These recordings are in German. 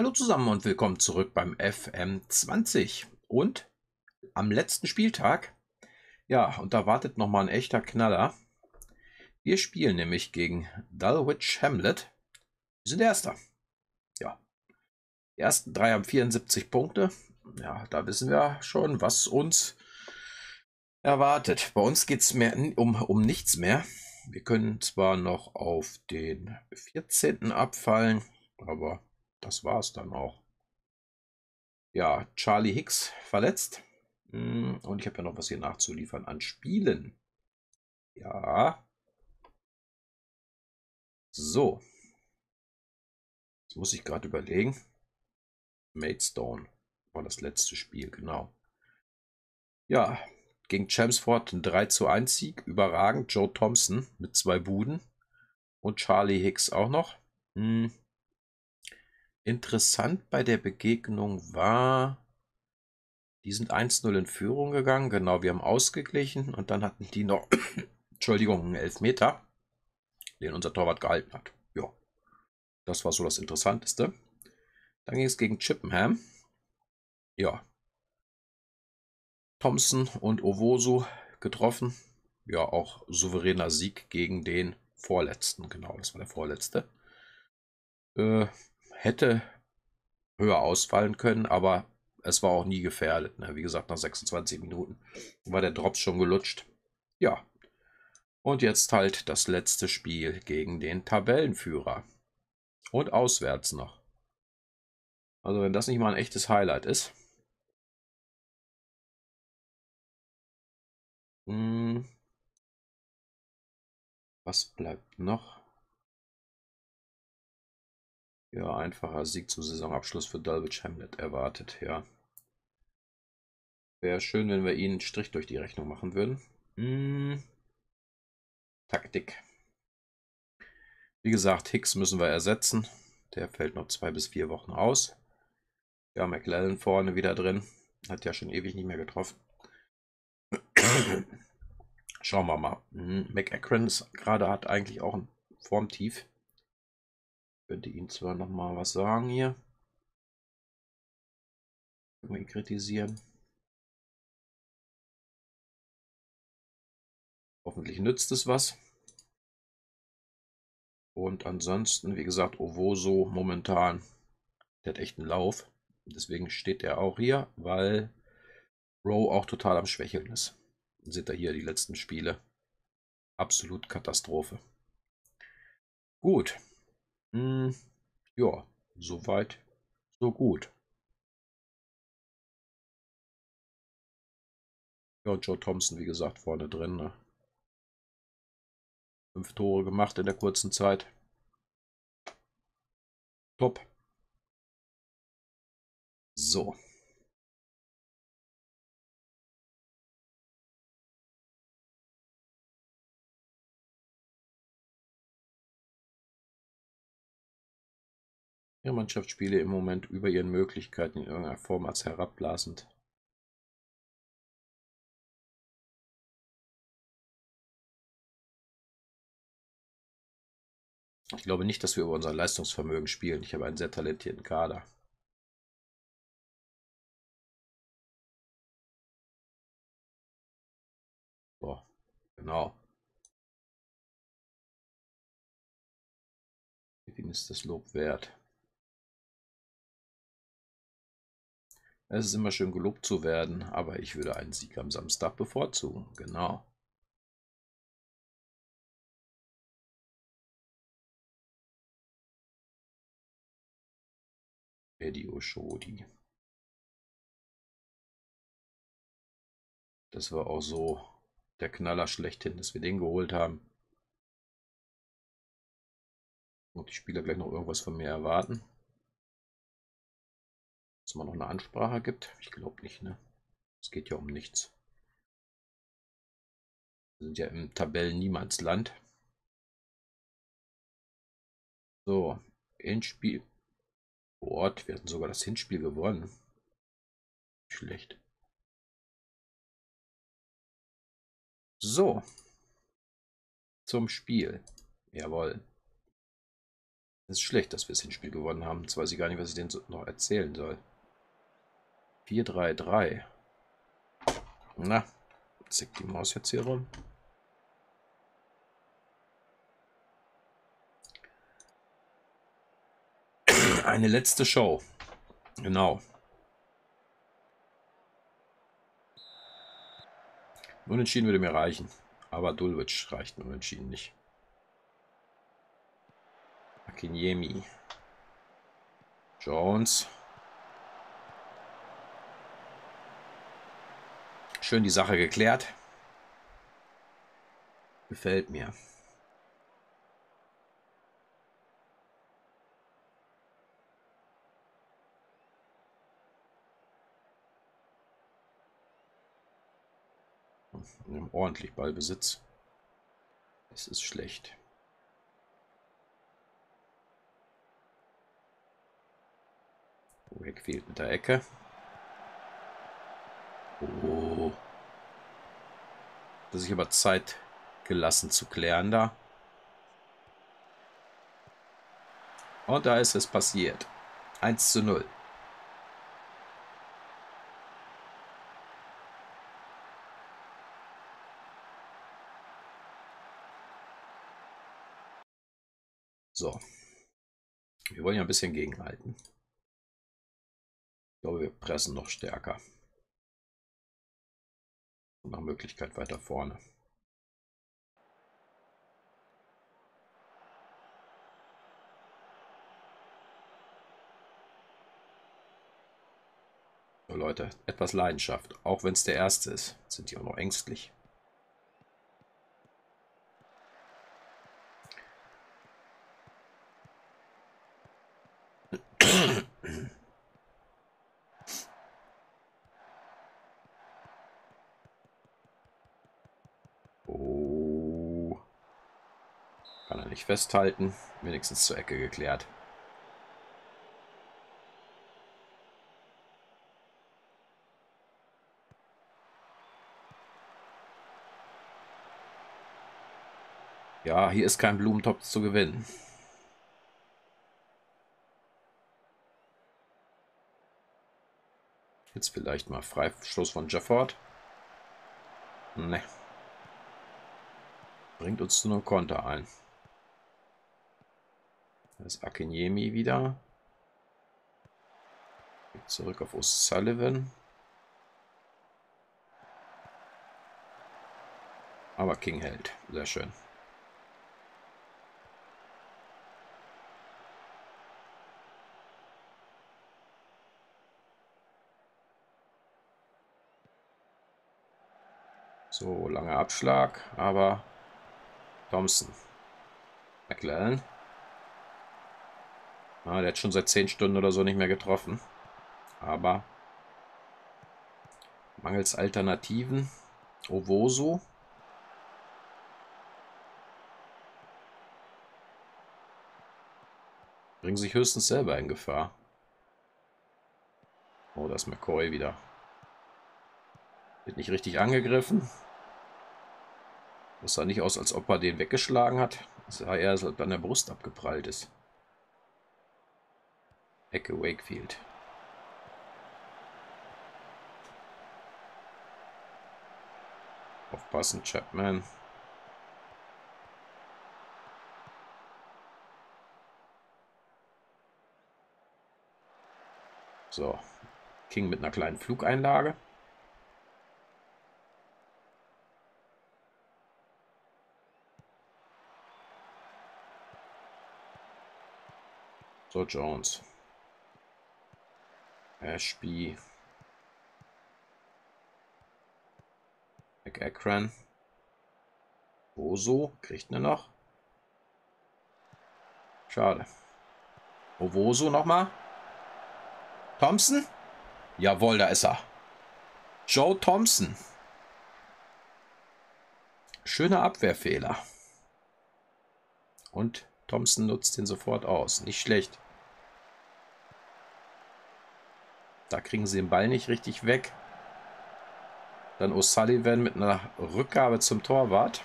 Hallo zusammen und willkommen zurück beim FM20. Und am letzten Spieltag, ja, und da wartet nochmal ein echter Knaller. Wir spielen nämlich gegen Dulwich Hamlet. Wir sind Erster. Ja. Die ersten drei haben 74 Punkte. Ja, da wissen wir schon, was uns erwartet. Bei uns geht es um, um nichts mehr. Wir können zwar noch auf den 14. abfallen, aber das war es dann auch. Ja, Charlie Hicks verletzt. Hm, und ich habe ja noch was hier nachzuliefern an Spielen. Ja. So. Jetzt muss ich gerade überlegen. Maidstone war das letzte Spiel, genau. Ja, gegen Chelmsford ein 3 zu 1 Sieg. Überragend. Joe Thompson mit zwei Buden. Und Charlie Hicks auch noch. Hm. Interessant bei der Begegnung war, die sind 1-0 in Führung gegangen. Genau, wir haben ausgeglichen und dann hatten die noch, Entschuldigung, einen Elfmeter, den unser Torwart gehalten hat. Ja, das war so das Interessanteste. Dann ging es gegen Chippenham. Ja. Thompson und Owosu getroffen. Ja, auch souveräner Sieg gegen den Vorletzten. Genau, das war der Vorletzte. Äh, hätte höher ausfallen können, aber es war auch nie gefährdet. Ne? Wie gesagt, nach 26 Minuten war der Drops schon gelutscht. Ja. Und jetzt halt das letzte Spiel gegen den Tabellenführer. Und auswärts noch. Also wenn das nicht mal ein echtes Highlight ist. Hm. Was bleibt noch? Ja, einfacher Sieg zum Saisonabschluss für Dulwich Hamlet erwartet, ja. Wäre schön, wenn wir ihnen einen Strich durch die Rechnung machen würden. Hm. Taktik. Wie gesagt, Hicks müssen wir ersetzen. Der fällt noch zwei bis vier Wochen aus. Ja, McLellan vorne wieder drin. Hat ja schon ewig nicht mehr getroffen. Schauen wir mal. Hm, McAkron gerade hat eigentlich auch ein Formtief könnte ihn zwar noch mal was sagen hier. Können ihn kritisieren. Hoffentlich nützt es was. Und ansonsten, wie gesagt, Ovoso momentan, der hat echt einen Lauf. Deswegen steht er auch hier, weil Rowe auch total am Schwächeln ist. Seht ihr hier die letzten Spiele. Absolut Katastrophe. Gut. Hm, ja, soweit, so gut. Ja, Joe Thompson, wie gesagt, vorne drin. Ne? Fünf Tore gemacht in der kurzen Zeit. Top. So. Ihre Mannschaft spiele im Moment über ihren Möglichkeiten in irgendeiner Form als herabblasend. Ich glaube nicht, dass wir über unser Leistungsvermögen spielen. Ich habe einen sehr talentierten Kader. So, genau. Wie ist das Lob wert? Es ist immer schön gelobt zu werden, aber ich würde einen Sieg am Samstag bevorzugen. Genau. Eddie Oshodi. Das war auch so der Knaller schlechthin, dass wir den geholt haben. Und die Spieler gleich noch irgendwas von mir erwarten. Dass man noch eine Ansprache gibt? Ich glaube nicht, ne? Es geht ja um nichts. Wir sind ja im Tabellen-Niemandsland. So, Hinspiel. Ort, wir hatten sogar das Hinspiel gewonnen. Schlecht. So. Zum Spiel. Jawohl. Es ist schlecht, dass wir das Hinspiel gewonnen haben. Jetzt weiß ich gar nicht, was ich denen noch erzählen soll. 4-3-3. Na, zick die Maus jetzt hier rum. Eine letzte Show. Genau. Unentschieden würde mir reichen. Aber Dulwich reicht unentschieden nicht. Akinyemi. Jones. Schön die Sache geklärt. Gefällt mir. ordentlich Ballbesitz. Es ist schlecht. Wakefield mit der Ecke. Oh. Das sich aber Zeit gelassen zu klären da. Und da ist es passiert. 1 zu 0. So. Wir wollen ja ein bisschen gegenhalten. Ich glaube, wir pressen noch stärker. Und nach Möglichkeit weiter vorne. So Leute, etwas Leidenschaft. Auch wenn es der erste ist, sind die auch noch ängstlich. Festhalten. Wenigstens zur Ecke geklärt. Ja, hier ist kein Blumentopf zu gewinnen. Jetzt vielleicht mal Freistoß von Jefford. Ne. Bringt uns nur Konter ein. Da ist Akinyemi wieder. Zurück auf O'Sullivan. Aber King hält. Sehr schön. So, langer Abschlag, aber Thompson. McLaren. Ah, der hat schon seit 10 Stunden oder so nicht mehr getroffen. Aber mangels Alternativen. Ovoso. Bringen sich höchstens selber in Gefahr. Oh, da ist McCoy wieder. Wird nicht richtig angegriffen. Das sah nicht aus, als ob er den weggeschlagen hat. Das sah eher, als ob an der Brust abgeprallt ist. Ecke Wakefield. Aufpassen, Chapman. So, King mit einer kleinen Flugeinlage. So, Jones. Ashby. McAkran. Ovoso. Kriegt er noch? Schade. Ovoso nochmal. Thompson? Jawohl, da ist er. Joe Thompson. Schöner Abwehrfehler. Und Thompson nutzt den sofort aus. Nicht schlecht. Da kriegen sie den Ball nicht richtig weg. Dann O'Sullivan mit einer Rückgabe zum Torwart.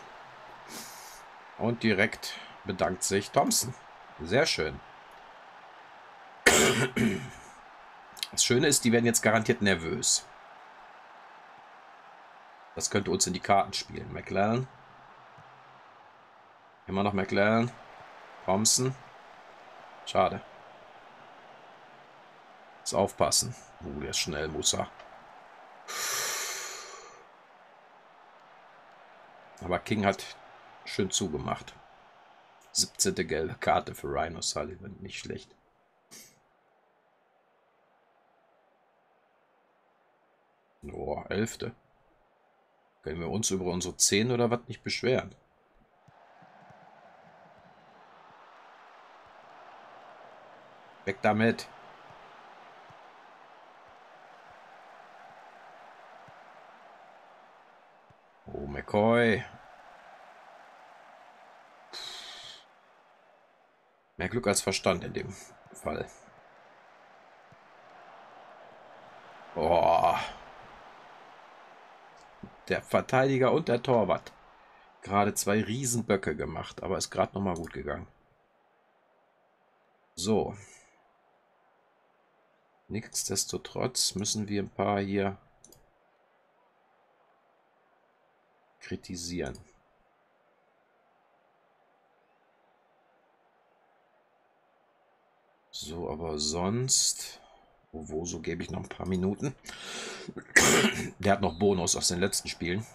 Und direkt bedankt sich Thompson. Sehr schön. Das Schöne ist, die werden jetzt garantiert nervös. Das könnte uns in die Karten spielen. McLaren. Immer noch McLaren. Thompson. Schade. Muss aufpassen. Uh, der ist schnell, Musa. Aber King hat schön zugemacht. 17. gelbe Karte für Rhino Sullivan. Nicht schlecht. Oh, 11. Können wir uns über unsere 10 oder was nicht beschweren? Weg damit. Oh, McCoy. Mehr Glück als Verstand in dem Fall. Oh. Der Verteidiger und der Torwart. Gerade zwei Riesenböcke gemacht, aber ist gerade nochmal gut gegangen. So. Nichtsdestotrotz müssen wir ein paar hier kritisieren. So, aber sonst... Wo so gebe ich noch ein paar Minuten. Der hat noch Bonus aus den letzten Spielen.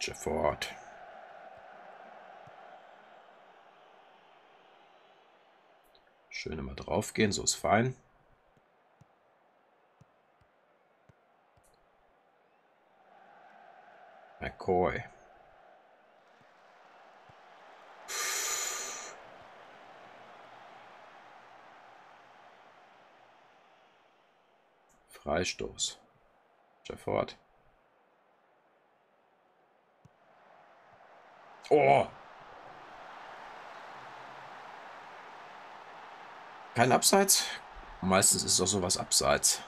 Jefford. Schön immer draufgehen, so ist fein. McCoy. Freistoß. Jefford. Oh! Kein Abseits? Meistens ist doch sowas Abseits.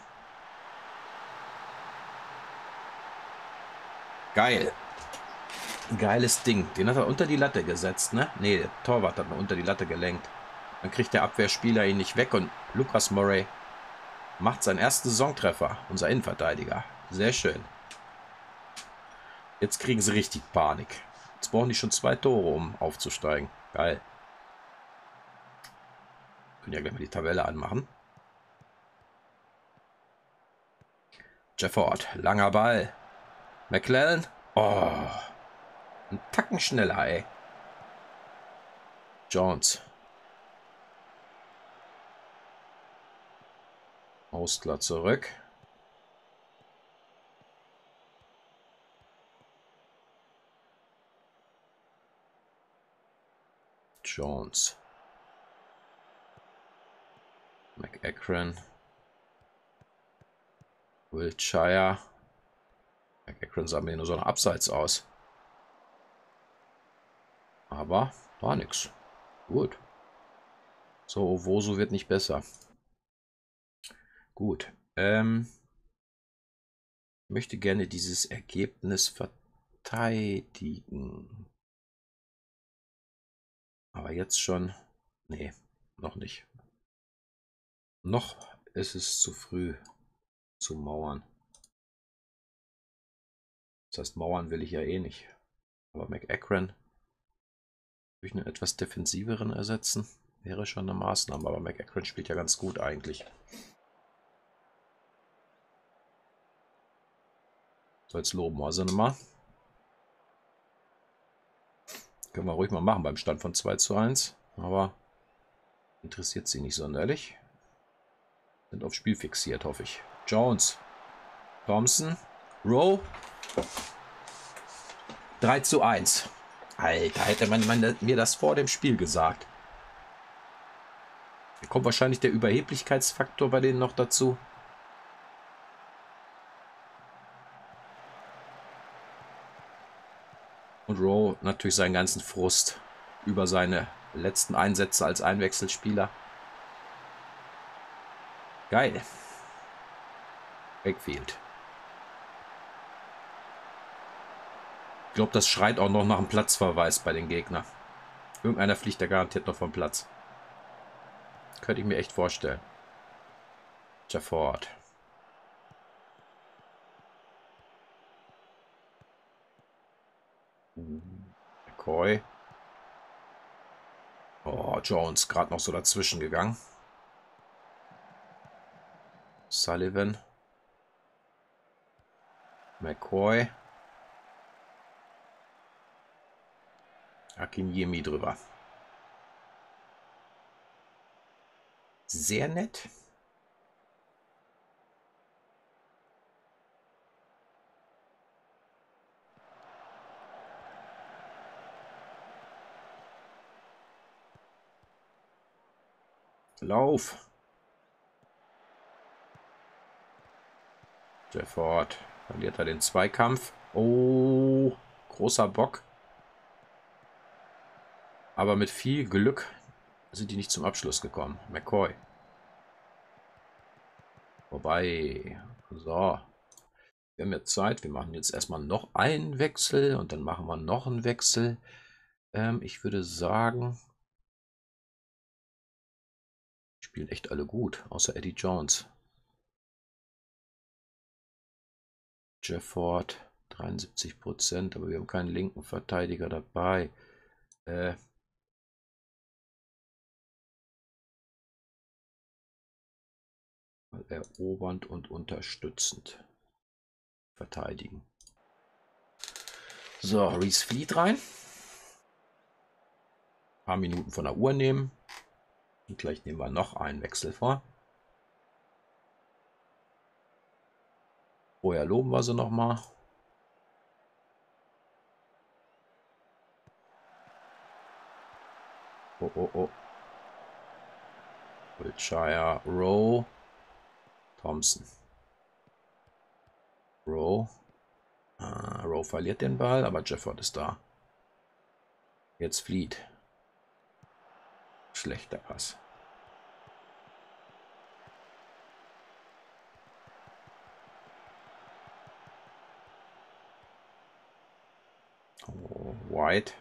Geil. Geiles Ding. Den hat er unter die Latte gesetzt, ne? Ne, der Torwart hat ihn unter die Latte gelenkt. Dann kriegt der Abwehrspieler ihn nicht weg und Lucas Murray macht seinen ersten Saisontreffer. Unser Innenverteidiger. Sehr schön. Jetzt kriegen sie richtig Panik. Jetzt brauchen die schon zwei Tore, um aufzusteigen. Geil. Können ja gleich mal die Tabelle anmachen. Jefford, langer Ball. McLaren. Oh. Ein Tacken schneller, ey. Jones. Ostler zurück. Jones. McEachran. Wiltshire. Akron sah mir nur so ein Abseits aus. Aber war nix. Gut. So, Ovoso wird nicht besser. Gut. Ähm, möchte gerne dieses Ergebnis verteidigen. Aber jetzt schon. Nee, noch nicht. Noch ist es zu früh zu mauern. Das heißt, Mauern will ich ja eh nicht. Aber McAkron durch einen etwas defensiveren ersetzen. Wäre schon eine Maßnahme, aber McAkron spielt ja ganz gut eigentlich. So, jetzt loben wir sie nochmal. Können wir ruhig mal machen beim Stand von 2 zu 1. Aber interessiert sie nicht sonderlich. Sind auf Spiel fixiert, hoffe ich. Jones. Thompson. Rowe. 3 zu 1. Alter, hätte man, man mir das vor dem Spiel gesagt. Da kommt wahrscheinlich der Überheblichkeitsfaktor bei denen noch dazu. Und Rowe natürlich seinen ganzen Frust über seine letzten Einsätze als Einwechselspieler. Geil. Wakefield. Ich glaube, das schreit auch noch nach einem Platzverweis bei den Gegnern. Irgendeiner fliegt da garantiert noch vom Platz. Könnte ich mir echt vorstellen. Jafford. McCoy. Oh, Jones gerade noch so dazwischen gegangen. Sullivan. McCoy. Akinyemi drüber. Sehr nett. Lauf. Jefford verliert er den Zweikampf. Oh, großer Bock. Aber mit viel Glück sind die nicht zum Abschluss gekommen. McCoy. Wobei, so. Wir haben jetzt Zeit. Wir machen jetzt erstmal noch einen Wechsel und dann machen wir noch einen Wechsel. Ähm, ich würde sagen, spielen echt alle gut, außer Eddie Jones. Jeff Ford, 73 Prozent, aber wir haben keinen linken Verteidiger dabei. Äh, erobernd und unterstützend verteidigen. So, Reese Fleet rein. Ein paar Minuten von der Uhr nehmen. Und gleich nehmen wir noch einen Wechsel vor. Vorher loben wir sie noch mal. Oh, oh, oh. Wiltshire, Rowe, Thompson. Rowe. Ah, Rowe verliert den Ball, aber Jefford ist da. Jetzt flieht. Schlechter Pass. White.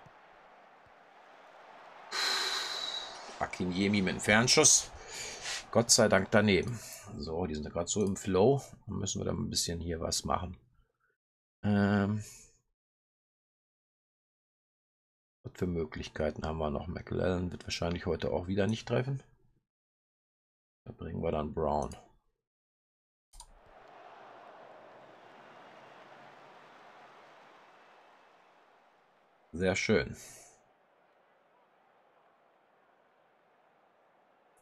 Akinyemi mit dem Fernschuss. Gott sei Dank daneben. So, die sind gerade so im Flow. Dann müssen wir da ein bisschen hier was machen. Ähm, was für Möglichkeiten haben wir noch? McLellan wird wahrscheinlich heute auch wieder nicht treffen. Da bringen wir dann Brown. Sehr schön.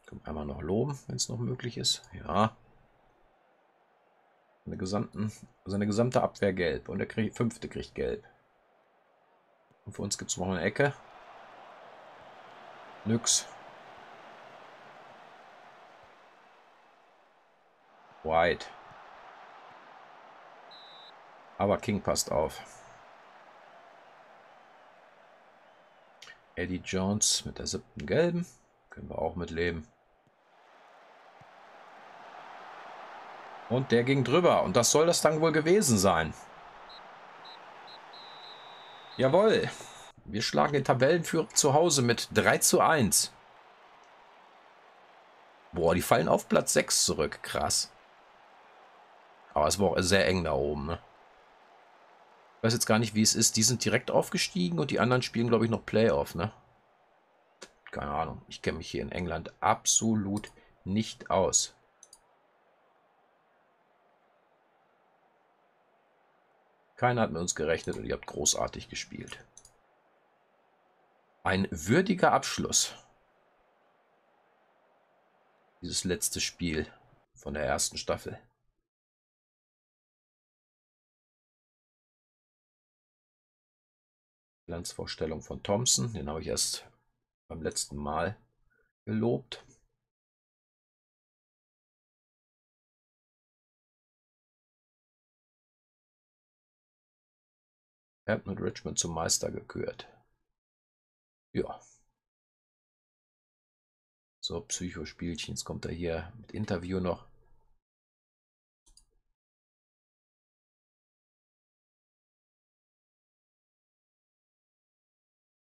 Können einmal noch loben, wenn es noch möglich ist. Ja. Seine, gesamten, seine gesamte Abwehr gelb. Und der krieg, fünfte kriegt gelb. Und für uns gibt es noch eine Ecke. Nix. White. Aber King passt auf. Eddie Jones mit der siebten gelben. Können wir auch mitleben. Und der ging drüber. Und das soll das dann wohl gewesen sein. Jawohl. Wir schlagen den Tabellenführer zu Hause mit 3 zu 1. Boah, die fallen auf Platz 6 zurück. Krass. Aber es war auch sehr eng da oben. Ne? Ich weiß jetzt gar nicht, wie es ist. Die sind direkt aufgestiegen und die anderen spielen, glaube ich, noch Playoff. Ne? Keine Ahnung. Ich kenne mich hier in England absolut nicht aus. Keiner hat mit uns gerechnet und ihr habt großartig gespielt. Ein würdiger Abschluss. Dieses letzte Spiel von der ersten Staffel. Glanzvorstellung von Thompson, den habe ich erst beim letzten Mal gelobt. Er hat mit Richmond zum Meister gekürt. Ja. So, Psychospielchen. Jetzt kommt er hier mit Interview noch.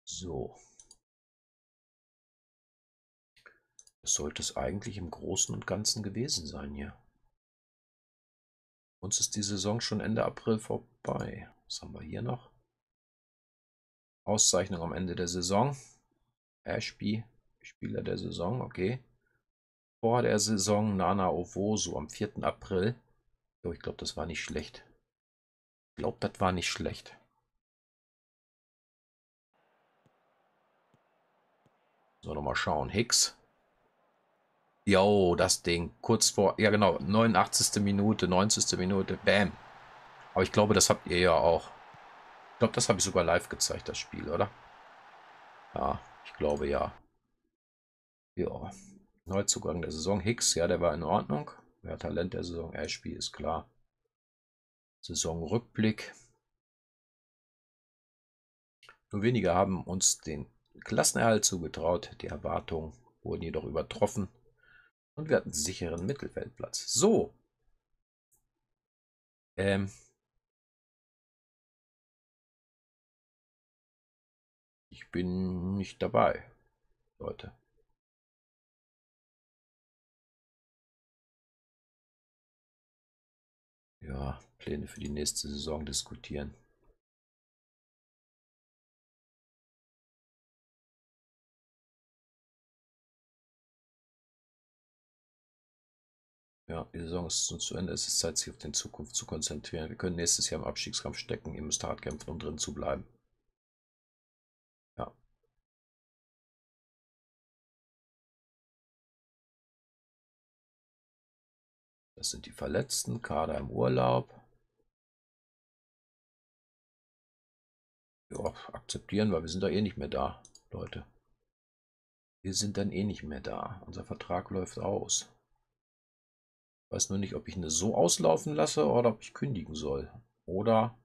So. Das sollte es eigentlich im Großen und Ganzen gewesen sein hier. Uns ist die Saison schon Ende April vorbei. Was haben wir hier noch? Auszeichnung am Ende der Saison. Ashby, Spieler der Saison, okay. Vor der Saison Nana Ovoso am 4. April. Oh, ich glaube, das war nicht schlecht. Ich glaube, das war nicht schlecht. So, nochmal schauen. Hicks. Jo, das Ding. Kurz vor, ja genau, 89. Minute, 90. Minute. Bam. Aber ich glaube, das habt ihr ja auch. Ich glaube, das habe ich sogar live gezeigt, das Spiel, oder? Ja, ich glaube ja. Ja. Neuzugang der Saison. Hicks, ja, der war in Ordnung. Ja, Talent der Saison. Ashby ist klar. Saisonrückblick. Nur wenige haben uns den Klassenerhalt zugetraut. Die Erwartungen wurden jedoch übertroffen und wir hatten sicheren Mittelfeldplatz. So. Ähm. Ich bin nicht dabei, Leute. Ja, Pläne für die nächste Saison diskutieren. Ja, die Saison ist zu Ende. Es ist Zeit, sich auf die Zukunft zu konzentrieren. Wir können nächstes Jahr im Abstiegskampf stecken. Ihr müsst hart kämpfen, um drin zu bleiben. Ja. Das sind die Verletzten. Kader im Urlaub. Ja, akzeptieren, weil wir sind da eh nicht mehr da, Leute. Wir sind dann eh nicht mehr da. Unser Vertrag läuft aus. Weiß nur nicht, ob ich eine so auslaufen lasse oder ob ich kündigen soll. Oder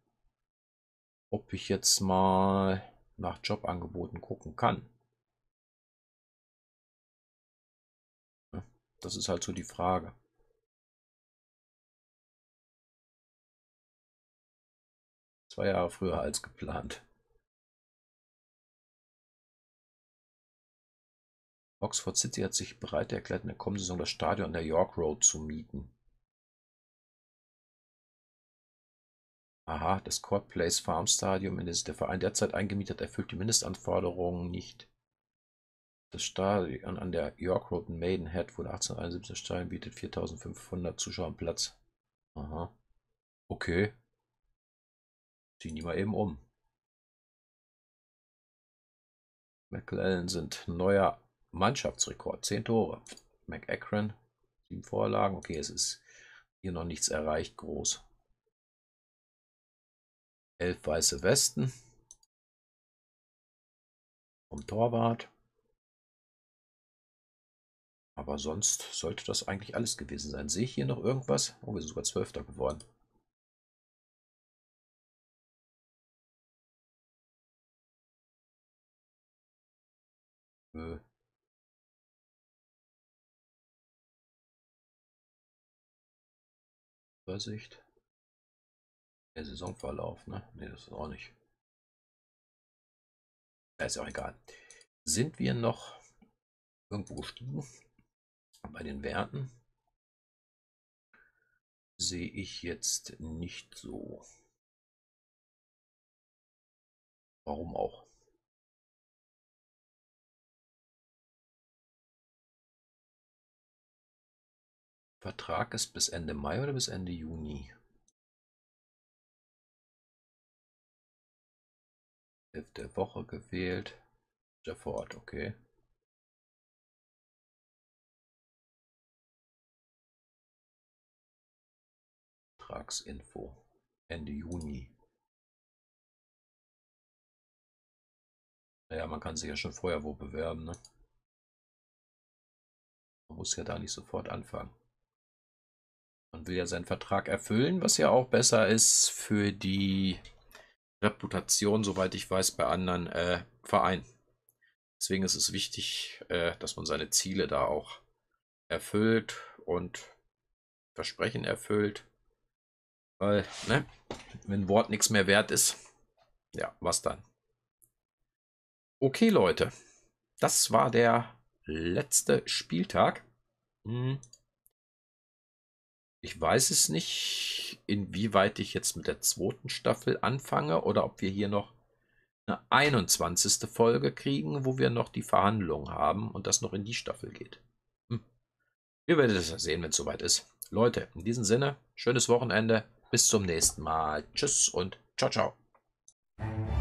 ob ich jetzt mal nach Jobangeboten gucken kann. Das ist halt so die Frage. Zwei Jahre früher als geplant. Oxford City hat sich bereit erklärt, in der kommenden Saison das Stadion an der York Road zu mieten. Aha, das Court Place Farm Stadium, in das der Verein derzeit eingemietet erfüllt die Mindestanforderungen nicht. Das Stadion an der York Road in Maidenhead wurde 1871 Stadion bietet 4500 Zuschauern Platz. Aha. Okay. Ziehen die mal eben um. McLellan sind neuer Mannschaftsrekord, 10 Tore. McEachran, 7 Vorlagen. Okay, es ist hier noch nichts erreicht, groß. 11 weiße Westen. Vom Torwart. Aber sonst sollte das eigentlich alles gewesen sein. Sehe ich hier noch irgendwas? Oh, wir sind sogar Zwölfter geworden. Äh. Übersicht. Der Saisonverlauf, ne? Ne, das ist auch nicht. Ja, ist auch egal. Sind wir noch irgendwo gestiegen? Bei den Werten sehe ich jetzt nicht so. Warum auch? Vertrag ist bis Ende Mai oder bis Ende Juni? Elfte Woche gewählt. Jefford, okay. Vertragsinfo. Ende Juni. Naja, man kann sich ja schon vorher wo bewerben, ne? Man muss ja da nicht sofort anfangen. Man will ja seinen Vertrag erfüllen, was ja auch besser ist für die Reputation, soweit ich weiß, bei anderen äh, Vereinen. Deswegen ist es wichtig, äh, dass man seine Ziele da auch erfüllt und Versprechen erfüllt. Weil, ne, wenn Wort nichts mehr wert ist, ja, was dann? Okay, Leute. Das war der letzte Spieltag. Hm. Ich weiß es nicht, inwieweit ich jetzt mit der zweiten Staffel anfange oder ob wir hier noch eine 21. Folge kriegen, wo wir noch die Verhandlungen haben und das noch in die Staffel geht. Hm. Ihr werdet es sehen, wenn es soweit ist. Leute, in diesem Sinne, schönes Wochenende. Bis zum nächsten Mal. Tschüss und ciao, ciao.